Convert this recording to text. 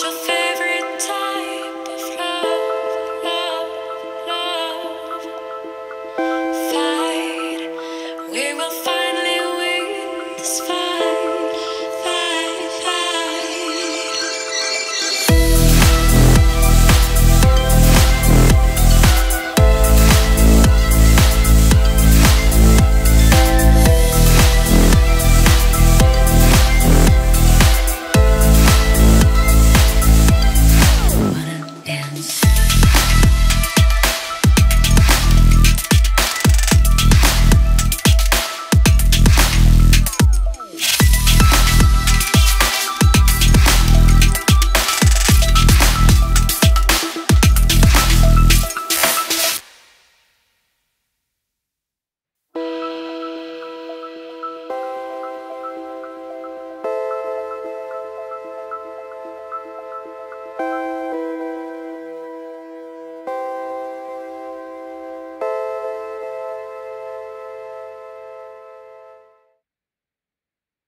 your face. Sessions.